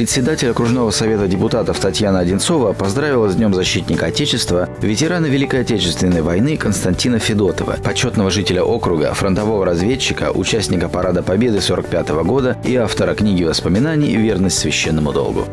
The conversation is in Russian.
Председатель окружного совета депутатов Татьяна Одинцова поздравила с Днем защитника Отечества ветерана Великой Отечественной войны Константина Федотова, почетного жителя округа, фронтового разведчика, участника Парада Победы 45 года и автора книги воспоминаний «Верность священному долгу».